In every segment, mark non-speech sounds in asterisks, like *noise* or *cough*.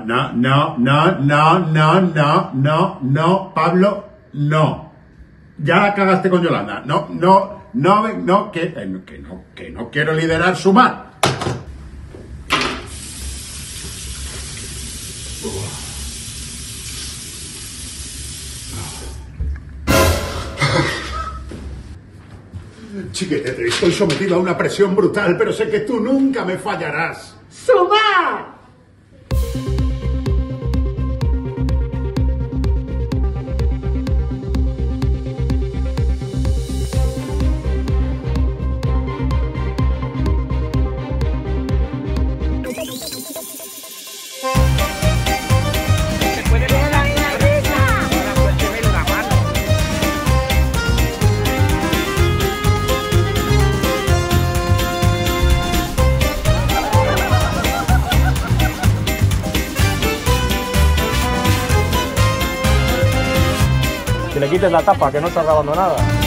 no, no, no, no, no, no, no, no, no, Pablo, no. Ya la cagaste con Yolanda. No, no, no, no, que, eh, que no, que no quiero liderar su mar. *laughs* Chiquete, estoy sometido a una presión brutal, pero sé que tú nunca me fallarás. ¡Sumar! Quites la tapa, que no está abandonada.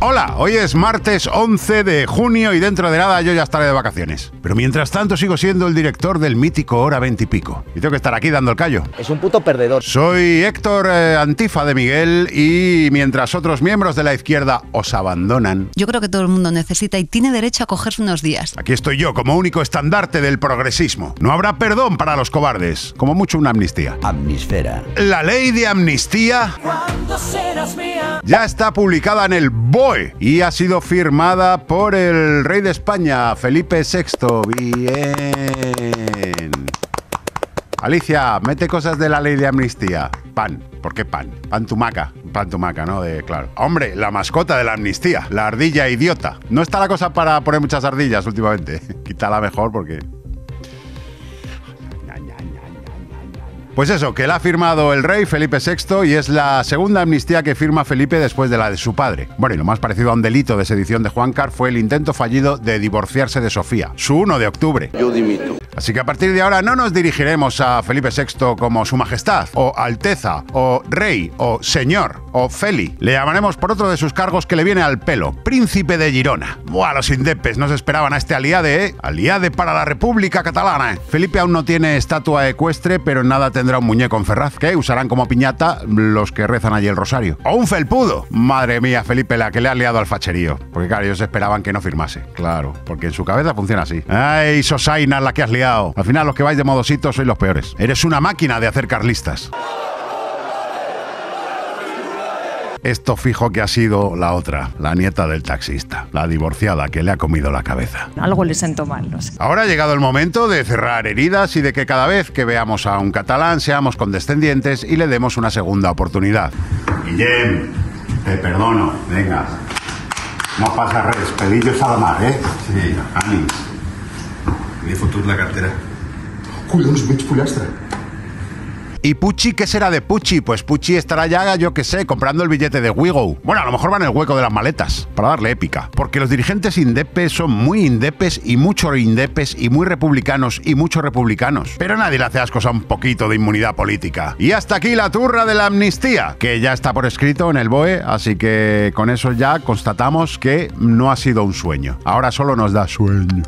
Hola, hoy es martes 11 de junio y dentro de nada yo ya estaré de vacaciones. Pero mientras tanto sigo siendo el director del mítico Hora 20 y pico. Y tengo que estar aquí dando el callo. Es un puto perdedor. Soy Héctor eh, Antifa de Miguel y mientras otros miembros de la izquierda os abandonan, Yo creo que todo el mundo necesita y tiene derecho a cogerse unos días. aquí estoy yo como único estandarte del progresismo. No habrá perdón para los cobardes, como mucho una amnistía. Amnisfera. La ley de amnistía ya está publicada en el Y ha sido firmada por el rey de España, Felipe VI. Bien. Alicia, mete cosas de la ley de amnistía. Pan. ¿Por qué pan? Pan tumaca. Pan tumaca, ¿no? De, claro. Hombre, la mascota de la amnistía. La ardilla idiota. No está la cosa para poner muchas ardillas últimamente. *laughs* Quítala mejor porque... Pues eso, que la ha firmado el rey Felipe VI y es la segunda amnistía que firma Felipe después de la de su padre. Bueno, y lo más parecido a un delito de sedición de Juan Car fue el intento fallido de divorciarse de Sofía, su 1 de octubre. Yo dimito. Así que a partir de ahora no nos dirigiremos a Felipe VI como Su Majestad, o Alteza, o Rey, o Señor, o Feli. Le llamaremos por otro de sus cargos que le viene al pelo, Príncipe de Girona. Buah, los indepes no se esperaban a este aliade, ¿eh? Aliade para la República Catalana. Felipe aún no tiene estatua ecuestre, pero nada tendrá un muñeco en Ferraz, que usarán como piñata los que rezan allí el rosario. ¡O un felpudo! Madre mía, Felipe, la que le ha liado al facherío. Porque claro, ellos esperaban que no firmase. Claro, porque en su cabeza funciona así. ¡Ay, Sosaina, la que has liado! Al final, los que vais de modosito sois los peores. Eres una máquina de hacer carlistas. Esto fijo que ha sido la otra, la nieta del taxista, la divorciada que le ha comido la cabeza. Algo le sentó mal, no sé. Ahora ha llegado el momento de cerrar heridas y de que cada vez que veamos a un catalán seamos condescendientes y le demos una segunda oportunidad. Guillem, te perdono, venga. No pasa res, pedillos a la mar, ¿eh? Sí, ànims. M'he fotut la cartera. Collons, veig pollastre. ¿Y Pucci qué será de Pucci? Pues Pucci estará ya, yo qué sé, comprando el billete de Wigo. Bueno, a lo mejor va en el hueco de las maletas, para darle épica. Porque los dirigentes indepes son muy indepes y mucho indepes y muy republicanos y muchos republicanos. Pero nadie le hace ascos a un poquito de inmunidad política. Y hasta aquí la turra de la amnistía, que ya está por escrito en el BOE, así que con eso ya constatamos que no ha sido un sueño. Ahora solo nos da sueño.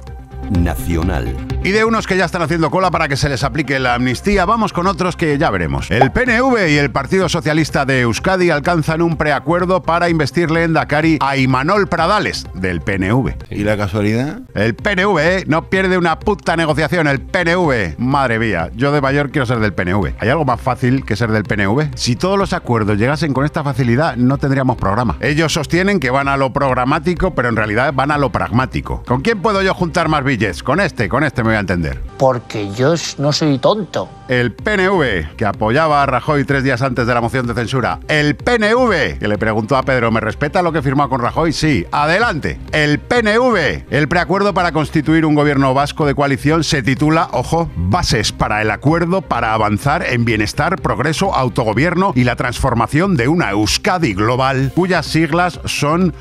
Nacional. Y de unos que ya están haciendo cola para que se les aplique la amnistía, vamos con otros que ya veremos. El PNV y el Partido Socialista de Euskadi alcanzan un preacuerdo para investirle en Dakari a Imanol Pradales, del PNV. ¿Y la casualidad? El PNV, ¿eh? No pierde una puta negociación, el PNV. Madre mía, yo de mayor quiero ser del PNV. ¿Hay algo más fácil que ser del PNV? Si todos los acuerdos llegasen con esta facilidad, no tendríamos programa. Ellos sostienen que van a lo programático, pero en realidad van a lo pragmático. ¿Con quién puedo yo juntar más billetes? Con este, con este me voy a entender. Porque yo no soy tonto. El PNV, que apoyaba a Rajoy tres días antes de la moción de censura. El PNV, que le preguntó a Pedro, ¿me respeta lo que firmó con Rajoy? Sí. Adelante. El PNV. El preacuerdo para constituir un gobierno vasco de coalición se titula, ojo, Bases para el acuerdo para avanzar en bienestar, progreso, autogobierno y la transformación de una Euskadi global, cuyas siglas son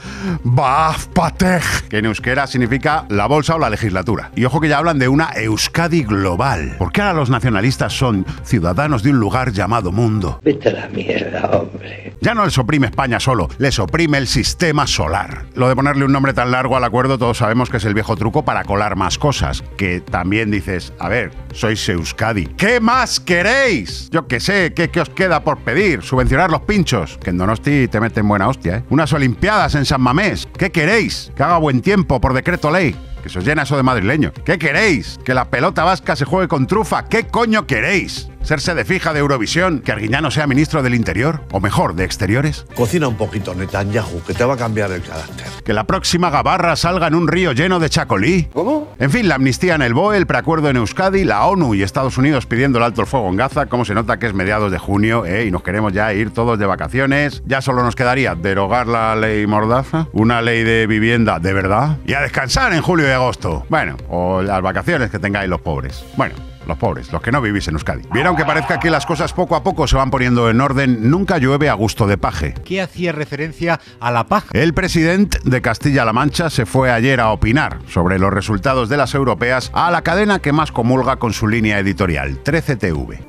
BAFPATEG, que en euskera significa la bolsa o la legislatura. Y ojo que ya hablan de una Euskadi global. ¿Por qué ahora los nacionalistas son ciudadanos de un lugar llamado mundo. Vete a la mierda, hombre. Ya no les oprime España solo, les oprime el sistema solar. Lo de ponerle un nombre tan largo al acuerdo todos sabemos que es el viejo truco para colar más cosas. Que también dices, a ver, sois Euskadi. ¿Qué más queréis? Yo qué sé, ¿qué, qué os queda por pedir? Subvencionar los pinchos. Que en Donosti te meten buena hostia, ¿eh? Unas Olimpiadas en San Mamés. ¿Qué queréis? Que haga buen tiempo por decreto ley. Que se os llena eso de madrileño. ¿Qué queréis? Que la pelota vasca se juegue con trufa. ¿Qué coño queréis? ¿Serse de fija de Eurovisión? ¿Que Arguiñano sea ministro del Interior? ¿O mejor, de Exteriores? Cocina un poquito, Netanyahu, que te va a cambiar el carácter. ¿Que la próxima gabarra salga en un río lleno de chacolí? ¿Cómo? En fin, la amnistía en el BOE, el preacuerdo en Euskadi, la ONU y Estados Unidos pidiendo el alto el fuego en Gaza, como se nota que es mediados de junio ¿eh? y nos queremos ya ir todos de vacaciones. Ya solo nos quedaría derogar la ley Mordaza, una ley de vivienda de verdad y a descansar en julio y agosto. Bueno, o las vacaciones que tengáis los pobres. Bueno, los pobres, los que no vivís en Euskadi. Bien, aunque parezca que las cosas poco a poco se van poniendo en orden, nunca llueve a gusto de paje. ¿Qué hacía referencia a la paja? El presidente de Castilla-La Mancha se fue ayer a opinar sobre los resultados de las europeas a la cadena que más comulga con su línea editorial, 13TV.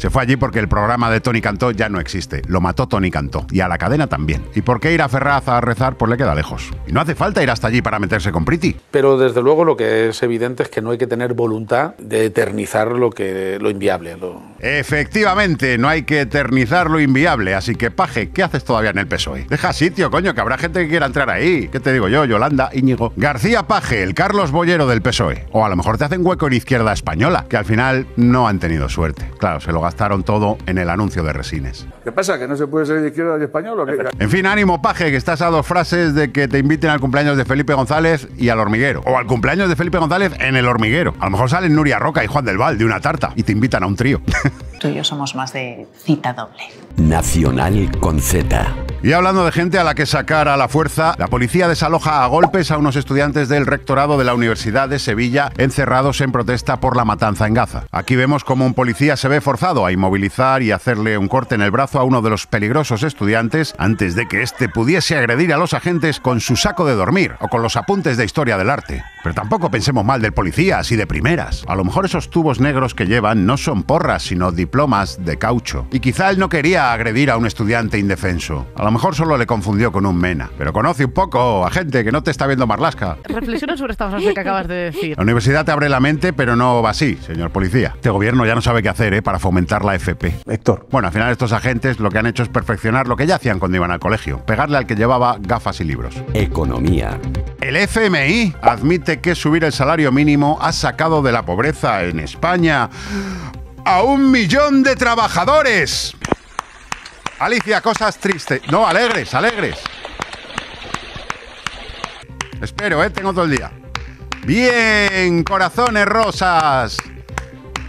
Se fue allí porque el programa de Tony Cantó ya no existe. Lo mató Tony Cantó. Y a la cadena también. ¿Y por qué ir a Ferraz a rezar? Pues le queda lejos. Y no hace falta ir hasta allí para meterse con Priti. Pero desde luego lo que es evidente es que no hay que tener voluntad de eternizar lo, que, lo inviable. Lo... Efectivamente, no hay que eternizar lo inviable. Así que, Paje, ¿qué haces todavía en el PSOE? Deja sitio, coño, que habrá gente que quiera entrar ahí. ¿Qué te digo yo? Yolanda, Íñigo. García Paje, el Carlos Bollero del PSOE. O a lo mejor te hacen hueco en Izquierda Española, que al final no han tenido suerte. Claro, se lo gastaron todo en el anuncio de Resines. ¿Qué pasa? ¿Que no se puede ser de izquierda y español o qué? En fin, ánimo, Paje, que estás a dos frases de que te inviten al cumpleaños de Felipe González y al hormiguero. O al cumpleaños de Felipe González en el hormiguero. A lo mejor salen Nuria Roca y Juan del Val de una tarta y te invitan a un trío. *laughs* Tú y yo somos más de cita doble. Nacional con Z. Y hablando de gente a la que sacar a la fuerza, la policía desaloja a golpes a unos estudiantes del rectorado de la Universidad de Sevilla encerrados en protesta por la matanza en Gaza. Aquí vemos cómo un policía se ve forzado a inmovilizar y hacerle un corte en el brazo a uno de los peligrosos estudiantes antes de que éste pudiese agredir a los agentes con su saco de dormir o con los apuntes de historia del arte. Pero tampoco pensemos mal del policía, así de primeras. A lo mejor esos tubos negros que llevan no son porras, sino diplomas de caucho. Y quizá él no quería agredir a un estudiante indefenso. A lo mejor solo le confundió con un mena. Pero conoce un poco a gente que no te está viendo Marlasca. Reflexiona sobre esta frase que acabas de decir. La universidad te abre la mente, pero no va así, señor policía. Este gobierno ya no sabe qué hacer ¿eh? para fomentar la FP. Héctor. Bueno, al final estos agentes lo que han hecho es perfeccionar lo que ya hacían cuando iban al colegio. Pegarle al que llevaba gafas y libros. Economía. El FMI admite que subir el salario mínimo ha sacado de la pobreza en España a un millón de trabajadores. Alicia, cosas tristes. No, alegres, alegres. Espero, ¿eh? Tengo todo el día. Bien, corazones rosas.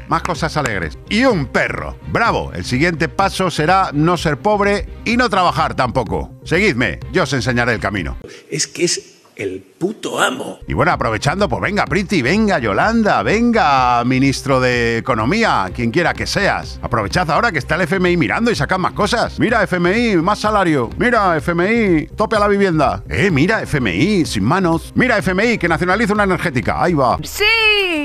Más cosas alegres. Y un perro. Bravo. El siguiente paso será no ser pobre y no trabajar tampoco. Seguidme, yo os enseñaré el camino. Es que es el puto amo. Y bueno, aprovechando, pues venga, Priti, venga, Yolanda, venga, ministro de Economía, quien quiera que seas. Aprovechad ahora que está el FMI mirando y sacad más cosas. Mira, FMI, más salario. Mira, FMI, tope a la vivienda. Eh, mira, FMI, sin manos. Mira, FMI, que nacionaliza una energética. Ahí va. ¡Sí!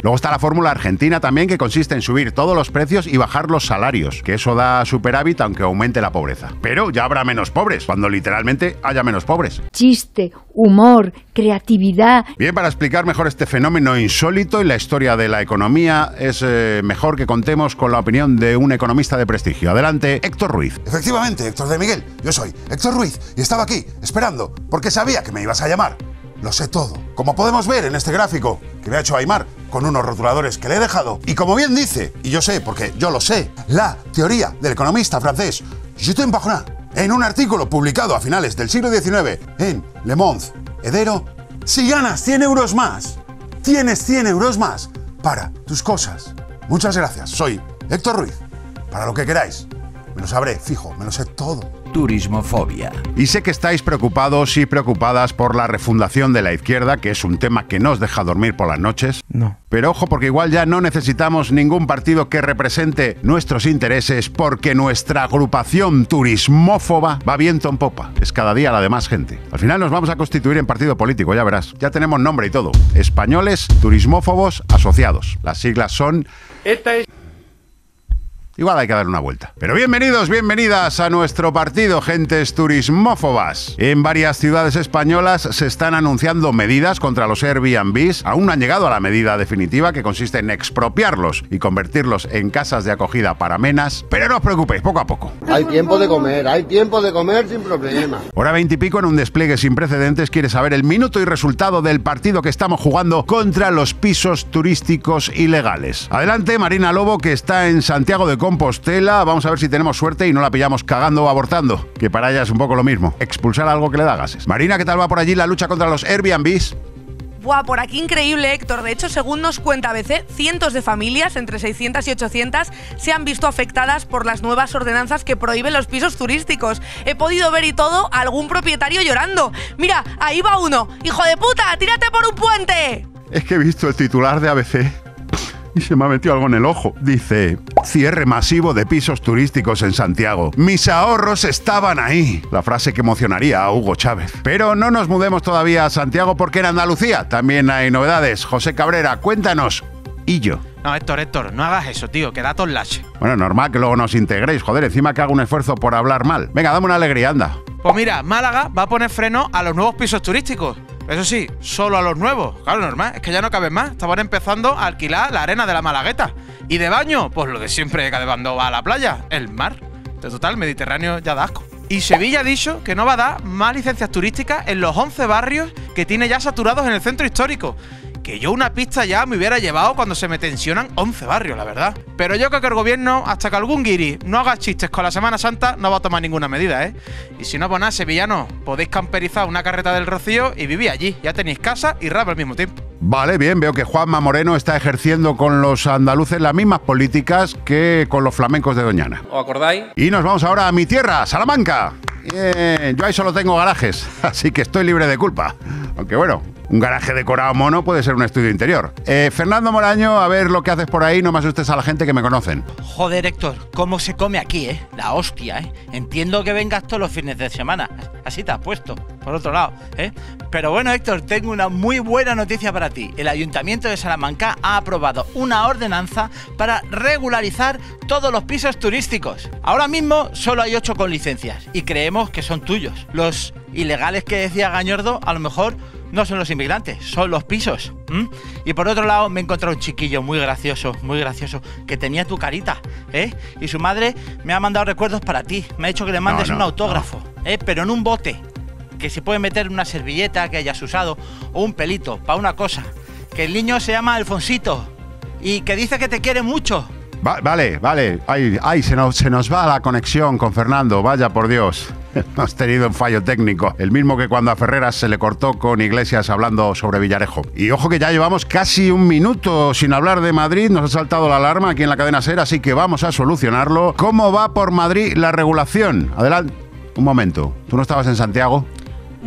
Luego está la fórmula argentina también, que consiste en subir todos los precios y bajar los salarios, que eso da superávit aunque aumente la pobreza. Pero ya habrá menos pobres, cuando literalmente haya menos pobres. Chiste, humor, creatividad. Bien, para explicar mejor este fenómeno insólito en la historia de la economía, es eh, mejor que contemos con la opinión de un economista de prestigio. Adelante, Héctor Ruiz. Efectivamente, Héctor de Miguel, yo soy Héctor Ruiz y estaba aquí, esperando, porque sabía que me ibas a llamar. Lo sé todo. Como podemos ver en este gráfico que me ha hecho Aymar con unos rotuladores que le he dejado. Y como bien dice, y yo sé porque yo lo sé, la teoría del economista francés Justin Parnat, en un artículo publicado a finales del siglo XIX en Le Monde, Hedero, si ganas 100 euros más, tienes 100 euros más para tus cosas. Muchas gracias, soy Héctor Ruiz. Para lo que queráis, me lo sabré, fijo, me lo sé todo. Turismofobia. Y sé que estáis preocupados y preocupadas por la refundación de la izquierda, que es un tema que no os deja dormir por las noches. No. Pero ojo, porque igual ya no necesitamos ningún partido que represente nuestros intereses, porque nuestra agrupación turismófoba va viento en popa. Es cada día la de más gente. Al final nos vamos a constituir en partido político, ya verás. Ya tenemos nombre y todo. Españoles Turismófobos Asociados. Las siglas son... Esta es Igual hay que dar una vuelta. Pero bienvenidos, bienvenidas a nuestro partido, gentes turismófobas. En varias ciudades españolas se están anunciando medidas contra los Airbnbs. Aún no han llegado a la medida definitiva que consiste en expropiarlos y convertirlos en casas de acogida para menas. Pero no os preocupéis, poco a poco. Hay tiempo de comer, hay tiempo de comer sin problema. Hora 20 y pico en un despliegue sin precedentes quiere saber el minuto y resultado del partido que estamos jugando contra los pisos turísticos ilegales. Adelante, Marina Lobo, que está en Santiago de Compostela. Vamos a ver si tenemos suerte y no la pillamos cagando o abortando, que para ella es un poco lo mismo. Expulsar algo que le da gases. Marina, ¿qué tal va por allí la lucha contra los Airbnbs? Buah, por aquí increíble, Héctor. De hecho, según nos cuenta ABC, cientos de familias, entre 600 y 800, se han visto afectadas por las nuevas ordenanzas que prohíben los pisos turísticos. He podido ver y todo a algún propietario llorando. Mira, ahí va uno. ¡Hijo de puta! ¡Tírate por un puente! Es que he visto el titular de ABC y se me ha metido algo en el ojo. Dice, cierre masivo de pisos turísticos en Santiago. Mis ahorros estaban ahí. La frase que emocionaría a Hugo Chávez. Pero no nos mudemos todavía a Santiago porque en Andalucía también hay novedades. José Cabrera, cuéntanos. Y yo. No, Héctor, Héctor, no hagas eso, tío, que da todo lache. Bueno, normal que luego nos integréis, joder, encima que hago un esfuerzo por hablar mal. Venga, dame una alegría, anda. Pues mira, Málaga va a poner freno a los nuevos pisos turísticos. Eso sí, solo a los nuevos. Claro, normal, es que ya no caben más. Estaban empezando a alquilar la arena de la Malagueta. ¿Y de baño? Pues lo de siempre de cuando va a la playa, el mar. De total, Mediterráneo ya da asco. Y Sevilla ha dicho que no va a dar más licencias turísticas en los 11 barrios que tiene ya saturados en el centro histórico. Que yo una pista ya me hubiera llevado cuando se me tensionan 11 barrios, la verdad. Pero yo creo que el gobierno, hasta que algún guiri no haga chistes con la Semana Santa, no va a tomar ninguna medida, ¿eh? Y si no, pues nada, sevillanos, podéis camperizar una carreta del Rocío y vivir allí. Ya tenéis casa y rap al mismo tiempo. Vale, bien, veo que Juanma Moreno está ejerciendo con los andaluces las mismas políticas que con los flamencos de Doñana. ¿Os acordáis? Y nos vamos ahora a mi tierra, Salamanca. Bien, yo ahí solo tengo garajes, *laughs* así que estoy libre de culpa. Aunque bueno, un garaje decorado mono puede ser un estudio interior. Eh, Fernando Moraño, a ver lo que haces por ahí, no me asustes a la gente que me conocen. Joder, Héctor, ¿cómo se come aquí, eh? La hostia, eh. Entiendo que vengas todos los fines de semana. Así te has puesto, por otro lado, eh. Pero bueno, Héctor, tengo una muy buena noticia para ti. El Ayuntamiento de Salamanca ha aprobado una ordenanza para regularizar todos los pisos turísticos. Ahora mismo solo hay 8 con licencias y creemos que son tuyos. Los ilegales que decía Gañordo, a lo mejor no son los inmigrantes, son los pisos. Y por otro lado, me he encontrado un chiquillo muy gracioso, muy gracioso, que tenía tu carita, ¿eh? Y su madre me ha mandado recuerdos para ti. Me ha dicho que le mandes No, no, un autógrafo, ¿eh? Pero en un bote. Que se puede meter una servilleta que hayas usado o un pelito, para una cosa. Que el niño se llama Alfonsito y que dice que te quiere mucho. Va- vale, vale. Ay, ay, se nos, se nos va la conexión con Fernando, vaya por Dios. *laughs* Hemos tenido un fallo técnico, el mismo que cuando a Ferreras se le cortó con Iglesias hablando sobre Villarejo. Y ojo que ya llevamos casi un minuto sin hablar de Madrid, nos ha saltado la alarma aquí en la cadena SER, así que vamos a solucionarlo. ¿Cómo va por Madrid la regulación? Adelante. Un momento, ¿tú no estabas en Santiago?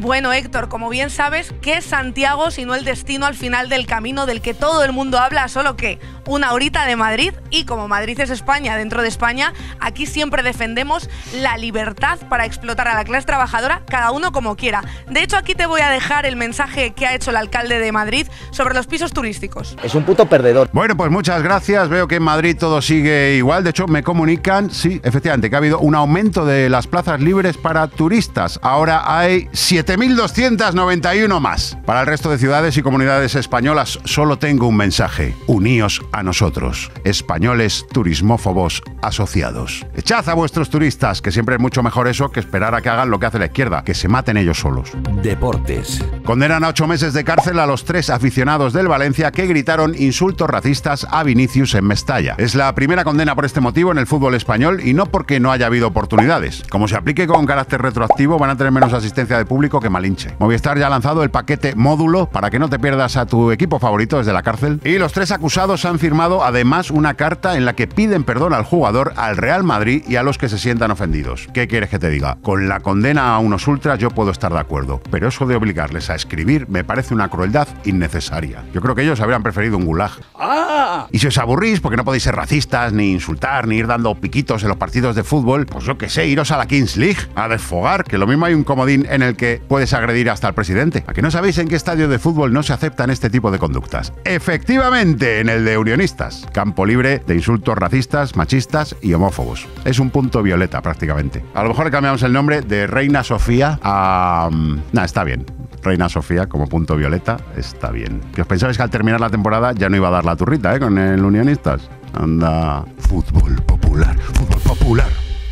Bueno, Héctor, como bien sabes, ¿qué es Santiago sino el destino al final del camino del que todo el mundo habla, solo que una horita de Madrid? Y como Madrid es España dentro de España, aquí siempre defendemos la libertad para explotar a la clase trabajadora, cada uno como quiera. De hecho, aquí te voy a dejar el mensaje que ha hecho el alcalde de Madrid sobre los pisos turísticos. Es un puto perdedor. Bueno, pues muchas gracias. Veo que en Madrid todo sigue igual. De hecho, me comunican, sí, efectivamente, que ha habido un aumento de las plazas libres para turistas. Ahora hay 7.291 más. Para el resto de ciudades y comunidades españolas, solo tengo un mensaje. Uníos a nosotros, españoles turismófobos asociados. Echad a vuestros turistas, que siempre es mucho mejor eso que esperar a que hagan lo que hace la izquierda, que se maten ellos solos. Deportes. Condenan a ocho meses de cárcel a los tres aficionados del Valencia que gritaron insultos racistas a Vinicius en Mestalla. Es la primera condena por este motivo en el fútbol español y no porque no haya habido oportunidades. Como se aplique con carácter retroactivo, van a tener menos asistencia de público que Malinche. Movistar ya ha lanzado el paquete módulo para que no te pierdas a tu equipo favorito desde la cárcel. Y los tres acusados han firmado además una carta en la que piden perdón al jugador, al Real Madrid y a los que se sientan ofendidos. ¿Qué quieres que te diga? Con la condena a unos ultras yo puedo estar de acuerdo, pero eso de obligarles a escribir me parece una crueldad innecesaria. Yo creo que ellos habrían preferido un gulag. ¡Ah! Y si os aburrís porque no podéis ser racistas, ni insultar, ni ir dando piquitos en los partidos de fútbol, pues yo qué sé, iros a la Kings League a desfogar, que lo mismo hay un comodín en el que que puedes agredir hasta al presidente. ¿A que no sabéis en qué estadio de fútbol no se aceptan este tipo de conductas? Efectivamente, en el de unionistas. Campo libre de insultos racistas, machistas y homófobos. Es un punto violeta prácticamente. A lo mejor le cambiamos el nombre de Reina Sofía a... Nah, está bien. Reina Sofía como punto violeta está bien. Que os pensabais que al terminar la temporada ya no iba a dar la turrita, ¿eh? Con el Unionistas. Anda. Fútbol popular, fútbol popular.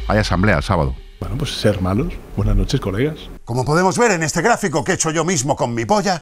Hay asamblea el sábado. Bueno, pues ser malos. Buenas noches, colegas. Como podemos ver en este gráfico que he hecho yo mismo con mi polla,